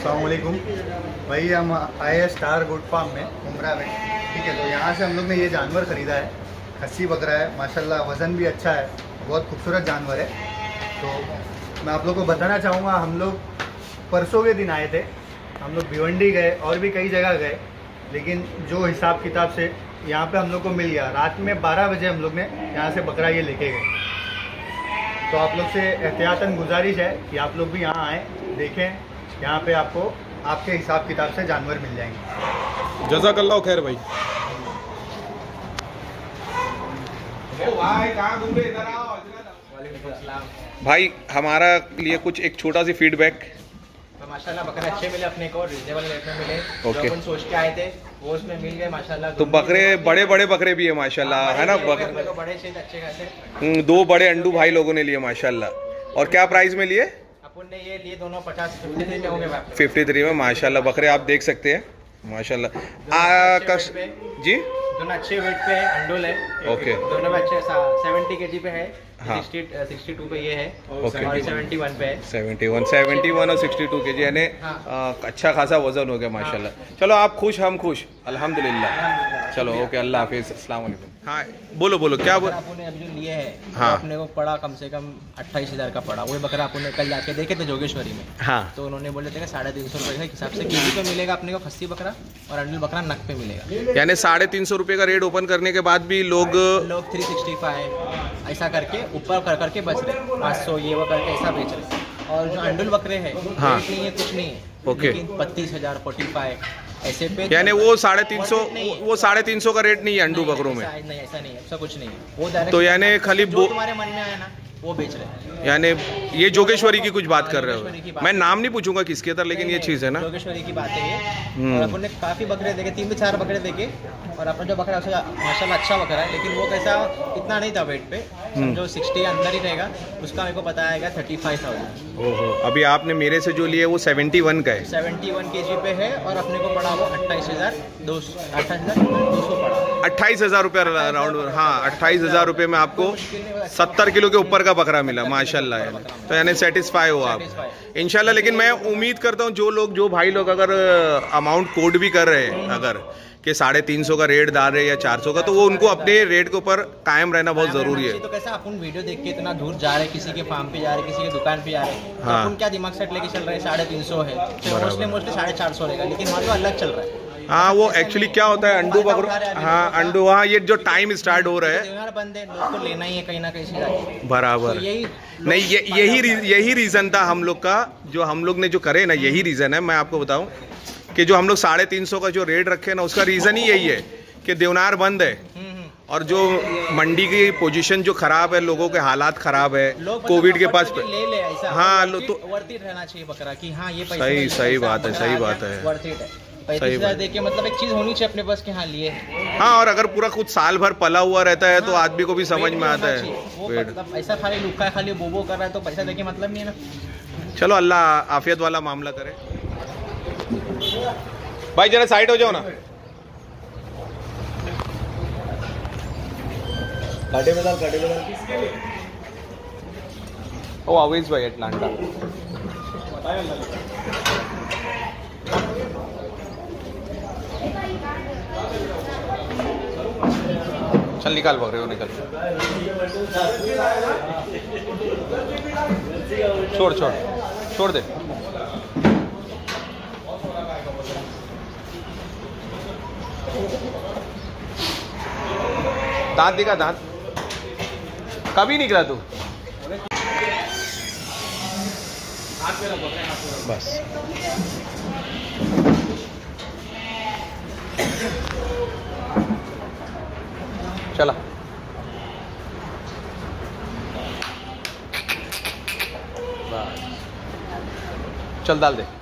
अलैक्म भाई, हम आए हैं स्टार गुड फार्म में, उमरा में। ठीक है तो यहाँ से हम लोग ने ये जानवर ख़रीदा है। खस्सी बकरा है, माशाल्लाह, वज़न भी अच्छा है, बहुत खूबसूरत जानवर है। तो मैं आप लोग को बताना चाहूँगा, हम लोग परसों के दिन आए थे। हम लोग भिवंडी गए, और भी कई जगह गए। लेकिन जो हिसाब किताब से यहाँ पे हम लोग को मिल गया, रात में 12 बजे हम लोग ने यहाँ से बकरा ये लेके गए। तो आप लोग से एहतियातन गुजारिश है कि आप लोग भी यहाँ आएँ, देखें यहाँ पे आपको आपके हिसाब किताब से जानवर मिल जाएँगे। जजाकल्ला खैर भाई। भाई हमारा लिए कुछ एक छोटा सी फीडबैक तो माशाल्लाह बकरे अच्छे मिले अपने को रिजनेबल रेट में मिले। ओके। जो सोच के आए थे वो उसमें मिल गए माशाल्लाह। तो बकरे बड़े बड़े बकरे भी है माशाल्लाह है ना? बकरे तो बड़े अच्छे खासे। हम्म, दो बड़े अंडू भाई लोगों ने लिए माशाल्लाह। और क्या प्राइस में लिए? ने ये लिए दोनों पचास फिफ्टी थ्री में माशाल्लाह बकरे आप देख सकते हैं। माशाल्लाह। कस जी? दोनों अच्छे वेट पे है अंडोल है। ओके। दोनों अच्छे सेवेंटी के जी पे है। हाँ। सिक्सटी टू पे ये है। ओके। और सेवेंटी वन पे सेवेंटी वन सेवेंटी वन और सिक्सटी टू के जी यानी हाँ। अच्छा खासा वज़न हो गया माशाल्लाह। चलो आप खुश हम खुश। अल्हम्दुलिल्लाह। चलो ओके अल्लाह हाफिज। अस्सलाम वालेकुम। हाँ बोलो बोलो क्या बोल आपने अभी जो लिए है हाँ। वो अपने को पड़ा कम से कम अट्ठाईस हज़ार का पड़ा। वही बकरा आपने कल जाके देखे थे जोगेश्वरी में। हाँ। तो उन्होंने बोले थे साढ़े तीन सौ रुपये के हिसाब से केजी पे मिलेगा अपने को खस्सी बकरा और अंडल बकरा नक पे मिलेगा। यानी साढ़े तीन सौ रुपये का रेट ओपन करने के बाद भी लोग लोग थ्री सिक्सटी फाइव ऐसा करके ऊपर कर करके बच रहे पाँच सौ ये वो करके ऐसा बेच रहे और जो अंडुल बकरे है हाँ। नहीं है कुछ नहीं है ओके। पच्चीस बत्तीस हज़ार फोर्टी फाइव ऐसे पे यानी वो साढ़े तीन सौ। वो साढ़े तीन सौ का रेट नहीं है अंडू बकरों में ऐसा नहीं ऐसा नहीं है ऐसा कुछ नहीं है वो तो यानी खाली तुम्हारे मन में आया ना वो बेच रहे हैं। यानी ये जोगेश्वरी की कुछ बात कर रहे हो? मैं नाम नहीं पूछूँगा किसके तरह लेकिन ये चीज़ है ना। जोगेश्वरी की बात है ये। हम्म। और अपन ने काफ़ी बकरे देखे तीन से चार बकरे देखे। और अपन जो बकरा उसका माशाल्लाह अच्छा बकरा है लेकिन वो कैसा इतना नहीं था वेट पे। हम्म। जो सिक्सटी अंदर ही रहेगा उसका मेरे को बताया गया थर्टी फाइव थाउज़ेंड ओहो अभी आपने मेरे से जो लिए वो सेवेंटी वन का है। सेवेंटी वन के जी पे है और अपने को पड़ा वो अट्ठाईस हज़ार दो अट्ठाईस हज़ार दो सौ पड़ा। अट्ठाईस हज़ार रुपया राउंड हाँ अट्ठाईस हज़ार रुपये में आपको सत्तर किलो के ऊपर का बकरा मिला माशाल्लाह यानी तो यानी सेटिस्फाई हो आप। इनशाला लेकिन मैं उम्मीद करता हूँ जो लोग जो भाई लोग अगर अमाउंट कोड भी कर रहे हैं अगर कि साढ़े तीन सौ का रेट डाल रहे हैं या चार सौ का तो वो उनको अपने रेट के ऊपर कायम रहना बहुत ज़रूरी है। तो कैसा अपन वीडियो देख के इतना दूर जा रहे हैं किसी के फार्म पे जा रहे किसी की दुकान पे जा रहे तो हाँ। क्या दिमाग सेट लेके चल रहे हैं साढ़े तीन सौ है? तो मोस्टली मोस्टली साढ़े चार सौ रहेगा लेकिन वहाँ तो अलग चल रहा है। हाँ वो एक्चुअली क्या होता है अंडू बकरो हाँ अंडू हाँ ये जो टाइम स्टार्ट हो रहा है। लोग लेना ही है कहीं ना कहीं से बराबर। तो यही नहीं ये यही यही रीज़न था हम लोग का जो हम लोग ने जो करे ना यही रीज़न है मैं आपको बताऊँ। कि जो हम लोग साढ़े तीन सौ का जो रेट रखे ना उसका रीज़न ही यही है कि देवनार बंद है। और जो मंडी की पोजीशन जो खराब है लोगों के हालात खराब है मतलब कोविड के पास ले ले ऐसा हाँ, लो तो- वर्थ रहना चाहिए बकरा कि हाँ ये पैसे सही- सही बात है, सही बात है। है सही बात। दे मतलब एक चीज़ होनी चाहिए अपने पास कि हाँ लिए। हाँ और अगर पूरा खुद साल भर पला हुआ रहता है तो हाँ, आदमी को भी समझ में आता है। मतलब ऐसा खाली लुका है खाली बोबो कर रहा है तो पैसा देके मतलब नहीं है ना। चलो अल्लाह आफियत वाला मामला करे। भाई जरा साइड हो जाओ ना। काटे काटे ओ अवेज भाई अटलांटा चल निकाल पकड़े हो निकल। छोड़ छोड़। छोड़ दे। दांत दिखा दांत। कभी निकला तू? बस। चला। चल डाल दे।